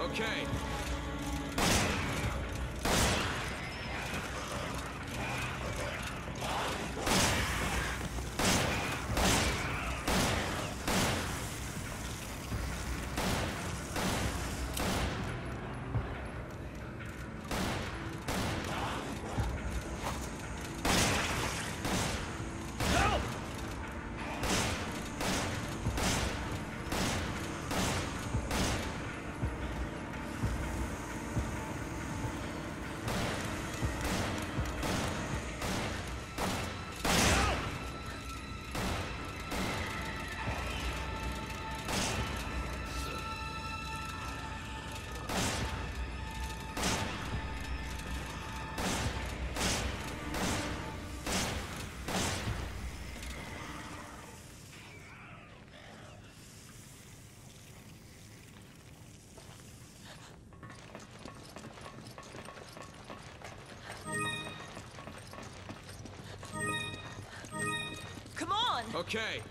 Okay, Okay.